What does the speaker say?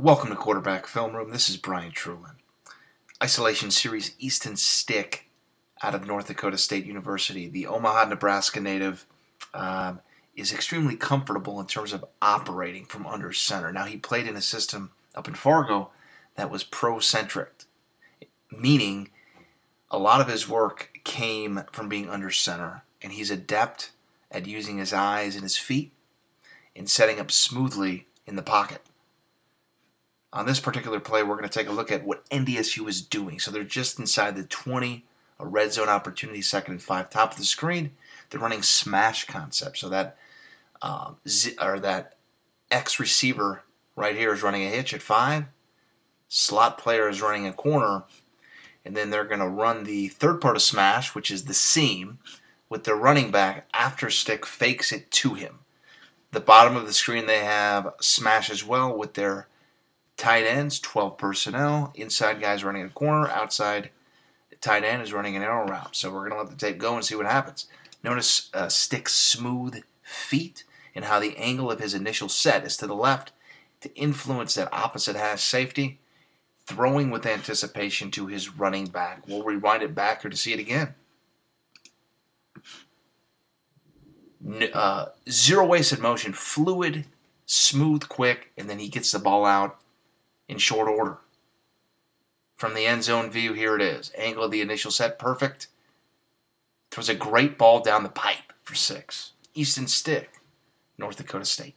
Welcome to Quarterback Film Room. This is Bryan Trulen. Isolation Series Easton Stick out of North Dakota State University. The Omaha, Nebraska native um, is extremely comfortable in terms of operating from under center. Now, he played in a system up in Fargo that was pro centric, meaning a lot of his work came from being under center, and he's adept at using his eyes and his feet and setting up smoothly in the pocket. On this particular play, we're going to take a look at what NDSU is doing. So they're just inside the 20, a red zone opportunity, second and five. Top of the screen, they're running smash concept. So that um, Z, or that X receiver right here is running a hitch at five. Slot player is running a corner, and then they're going to run the third part of smash, which is the seam, with their running back after stick fakes it to him. The bottom of the screen they have smash as well with their Tight ends, 12 personnel. Inside guys running a corner. Outside tight end is running an arrow route. So we're going to let the tape go and see what happens. Notice uh, Stick's smooth feet and how the angle of his initial set is to the left to influence that opposite hash safety. Throwing with anticipation to his running back. We'll rewind it back here to see it again. Uh, zero wasted motion, fluid, smooth, quick, and then he gets the ball out in short order. From the end zone view, here it is. Angle of the initial set, perfect. Throws a great ball down the pipe for six. Easton Stick, North Dakota State.